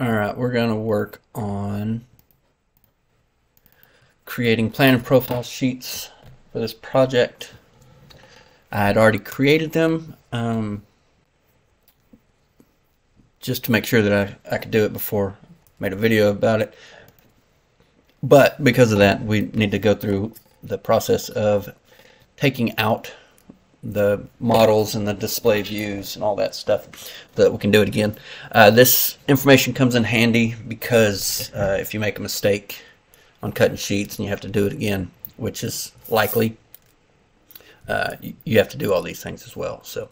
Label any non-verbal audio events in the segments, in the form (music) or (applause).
All right, we're going to work on creating plan and profile sheets for this project. I had already created them um, just to make sure that I, I could do it before I made a video about it. But because of that, we need to go through the process of taking out the models and the display views and all that stuff that we can do it again. Uh, this information comes in handy because uh, if you make a mistake on cutting sheets and you have to do it again, which is likely, uh, you, you have to do all these things as well. So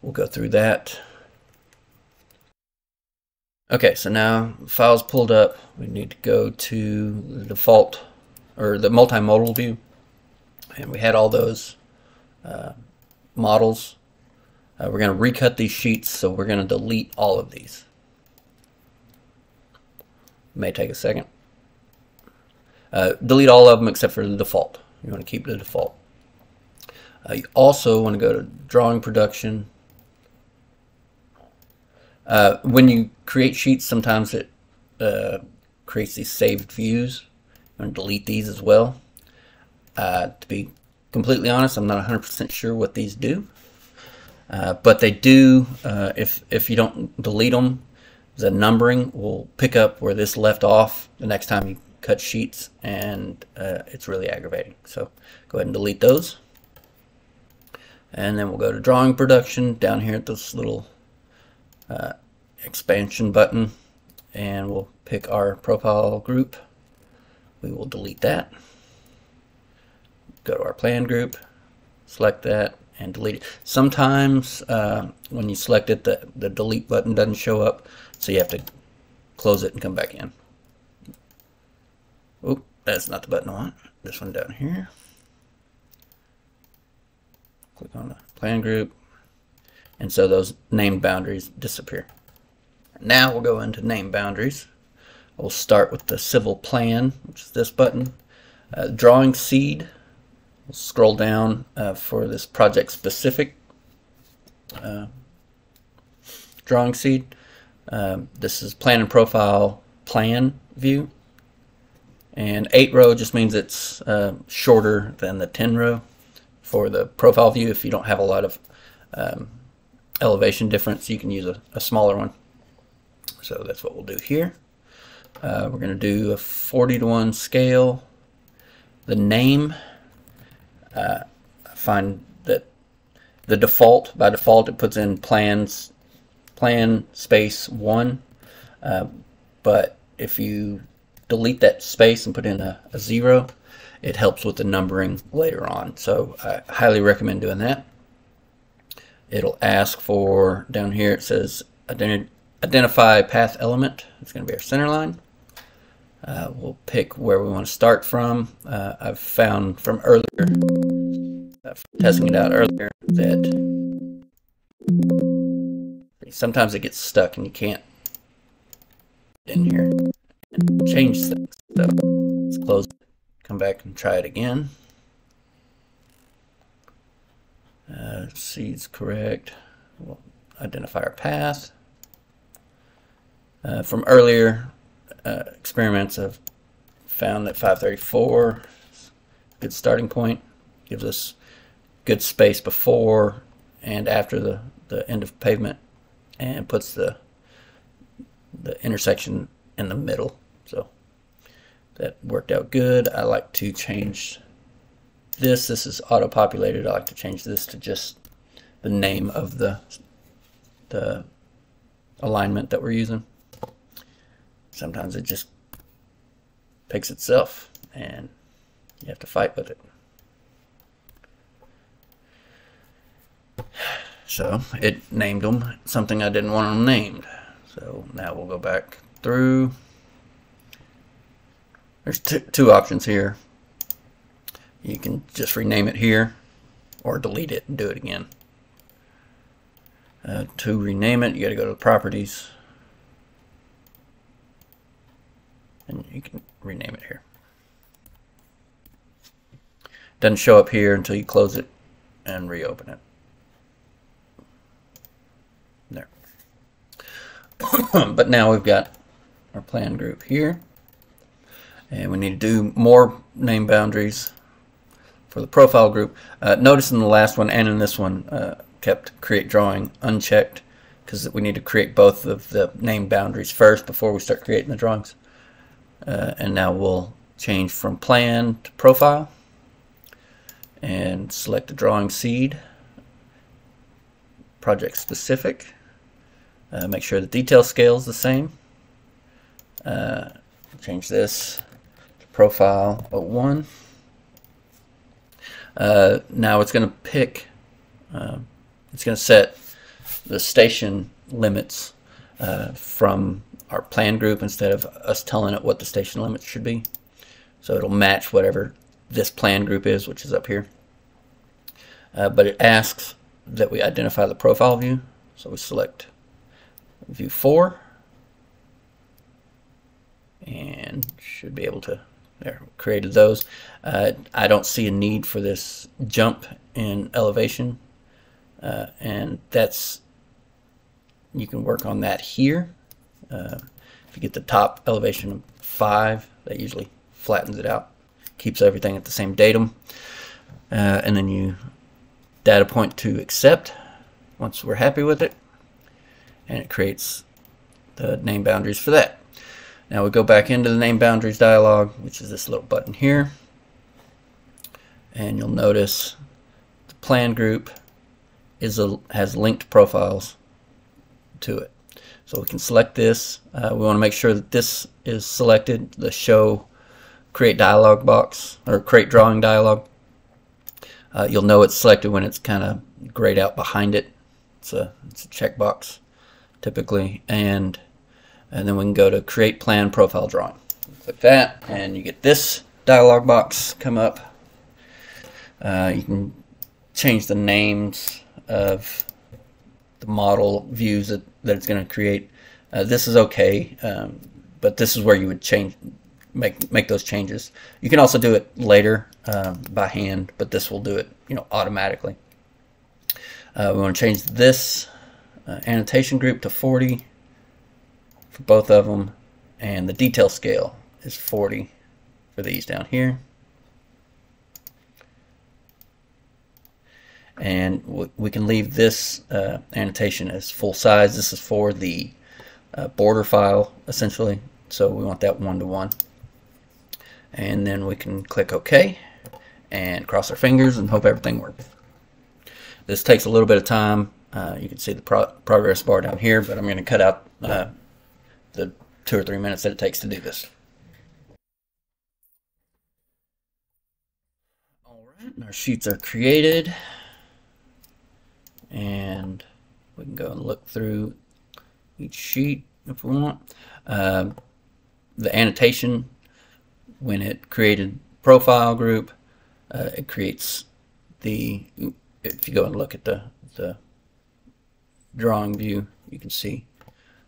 we'll go through that. Okay, so now files pulled up. We need to go to the default or the multimodal view. And we had all those uh, models. Uh, we're going to recut these sheets, so we're going to delete all of these. May take a second. Uh, delete all of them except for the default. You want to keep the default. Uh, you also want to go to drawing production. Uh, when you create sheets, sometimes it uh, creates these saved views. You want to delete these as well. Uh, to be completely honest, I'm not 100% sure what these do. Uh, but they do, uh, if, if you don't delete them, the numbering will pick up where this left off the next time you cut sheets, and uh, it's really aggravating. So go ahead and delete those. And then we'll go to drawing production down here at this little uh, expansion button, and we'll pick our profile group. We will delete that go to our plan group, select that, and delete it. Sometimes uh, when you select it, the, the delete button doesn't show up, so you have to close it and come back in. Oop, that's not the button I want. This one down here. Click on the plan group, and so those name boundaries disappear. Now we'll go into name boundaries. We'll start with the civil plan, which is this button. Uh, drawing seed Scroll down uh, for this project specific uh, drawing seed. Um, this is plan and profile plan view. And 8 row just means it's uh, shorter than the 10 row for the profile view. If you don't have a lot of um, elevation difference, you can use a, a, smaller one. So that's what we'll do here. Uh, we're going to do a 40 to 1 scale. The name uh, find that the default, by default, it puts in plans, plan space one. Uh, but if you delete that space and put in a, a zero, it helps with the numbering later on. So I highly recommend doing that. It'll ask for, down here it says ident identify path element. It's going to be our center line. Uh, we'll pick where we want to start from. Uh, I've found from earlier, testing it out earlier, that sometimes it gets stuck and you can't in here and change things. So let's close it, come back and try it again. Uh, seeds correct. We'll identify our path. Uh, from earlier, uh, experiments have found that 534 good starting point gives us good space before and after the, the end of pavement and puts the the intersection in the middle. So that worked out good. I like to change this. This is auto populated I like to change this to just the name of the the alignment that we're using. Sometimes it just picks itself and you have to fight with it. So it named them something I didn't want them named. So now we'll go back through. There's two options here. You can just rename it here or delete it and do it again. Uh, to rename it, you got to go to the properties and you can rename it here. Doesn't show up here until you close it and reopen it. There. (coughs) but now we've got our plan group here. And we need to do more name boundaries for the profile group. Uh, notice in the last one and in this one uh, kept create drawing unchecked because we need to create both of the name boundaries first before we start creating the drawings. Uh, and now we'll change from plan to profile and select the drawing seed. Project specific. Uh, make sure the detail scale is the same. Uh, change this to profile 01 uh, now it's going to pick uh, it's going to set the station limits uh, from our plan group instead of us telling it what the station limits should be. So it'll match whatever this plan group is, which is up here. Uh, but it asks that we identify the profile view. So we select view 4 and should be able to there created those uh, I don't see a need for this jump in elevation uh, and that's you can work on that here uh, if you get the top elevation of 5 that usually flattens it out, keeps everything at the same datum. Uh, and then you data point to accept once we're happy with it. And it creates the name boundaries for that. Now we go back into the name boundaries dialog, which is this little button here. And you'll notice the plan group is a, has linked profiles to it. So we can select this. Uh, we want to make sure that this is selected, the show create dialog box or create drawing dialog. Uh, you'll know it's selected when it's kind of grayed out behind it. It's a, it's a checkbox typically. And, and then we can go to create plan profile drawing. Click that and you get this dialog box come up. Uh, you can change the names of the model views that, that it's going to create. Uh, this is okay, um, but this is where you would change make make those changes. You can also do it later um, by hand, but this will do it, you know, automatically. Uh, we want to change this uh, annotation group to 40 for both of them, and the detail scale is 40 for these down here. And we can leave this uh, annotation as full size. This is for the uh, border file, essentially. So we want that one to one and then we can click OK and cross our fingers and hope everything works. This takes a little bit of time. Uh, you can see the pro progress bar down here, but I'm going to cut out uh, the two or three minutes that it takes to do this. Alright, our sheets are created and we can go and look through each sheet if we want. Uh, the annotation when it created profile group, uh, it creates the, if you go and look at the, the drawing view, you can see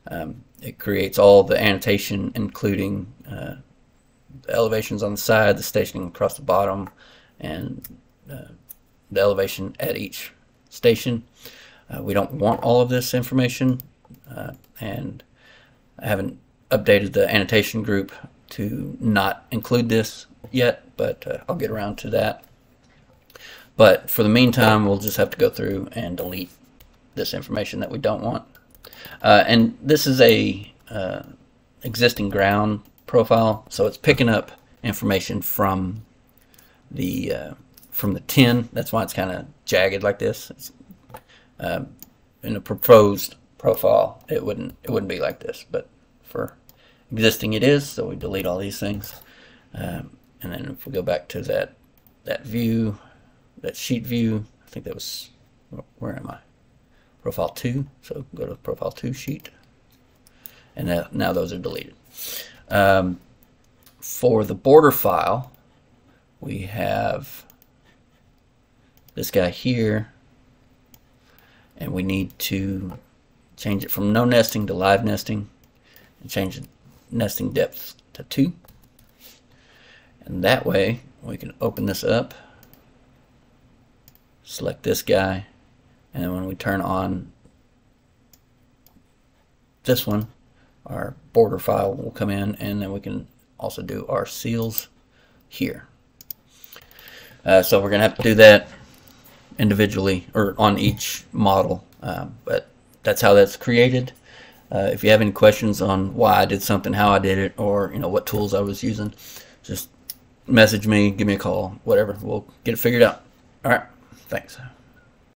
um, it creates all the annotation, including uh, the elevations on the side, the stationing across the bottom, and uh, the elevation at each station. Uh, we don't want all of this information, uh, and I haven't updated the annotation group to not include this yet, but uh, I'll get around to that. But for the meantime, we'll just have to go through and delete this information that we don't want. Uh, and this is a uh, existing ground profile, so it's picking up information from the uh, from the tin. That's why it's kind of jagged like this. Um, in a proposed profile, it wouldn't it wouldn't be like this, but for existing it is, so we delete all these things. Um, and then if we go back to that that view, that sheet view, I think that was, where am I? Profile 2, so go to Profile 2 sheet. And now, now those are deleted. Um, for the border file, we have this guy here, and we need to change it from no nesting to live nesting, and change nesting depth to 2. And that way we can open this up, select this guy, and when we turn on this one, our border file will come in and then we can also do our seals here. Uh, so we're going to have to do that individually or on each model, um, but that's how that's created. Uh, if you have any questions on why I did something, how I did it, or you know what tools I was using, just message me, give me a call, whatever. We'll get it figured out. All right. Thanks.